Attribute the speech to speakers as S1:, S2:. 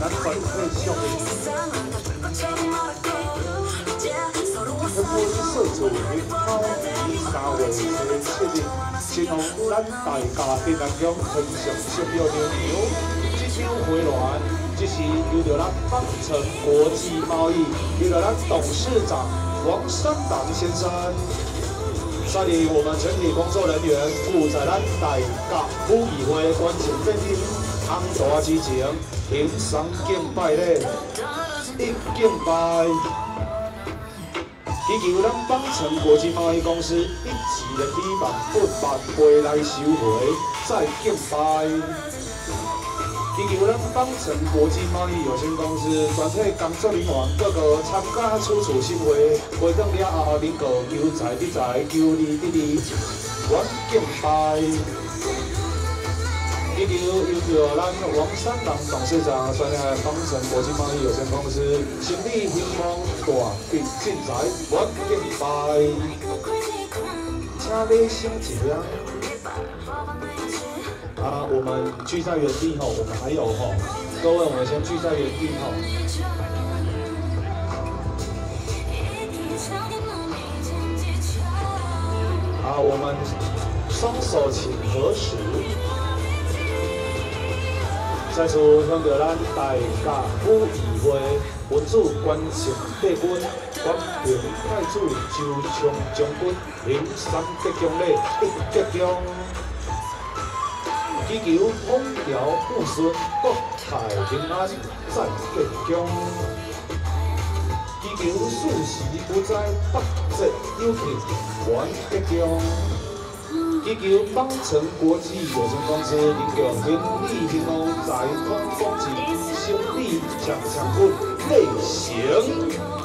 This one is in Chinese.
S1: 咱分配上的，通过社组领导以三位先设立，先从咱大家平安中分享重要的牛。这场会乱，这是由着咱方城国际贸易，由着咱董事长王三党先生，率领我们全体工作人员，负责咱大家府议会关前面厅，昂大之前。行三敬拜礼，一敬拜，祈求咱邦城国际贸易公司一起的希望不万回来收回，再敬拜。祈求咱方城国际贸易有限公司全体工作人员各个参加此次新会，会当了后能够求财得财，求利得利，愿敬拜。以及由着咱王三郎董事长率领的方城国际贸易有限公司，胜利兴旺大吉进财，万敬拜，请你升级啊！啊，我们聚在原地吼，我们还有吼，各位，我们先聚在原地吼。啊，我们双手请合十。再次向着咱大家府议会文主关心帝君、关平太子周昌将军，领三德奖礼一吉奖，祈求风调雨顺、国泰平安再吉奖，祈求四时不灾、百节有庆还吉奖。祈求邦城国际有限公司能够兴利兴隆，在通风景，生利强强滚，内行。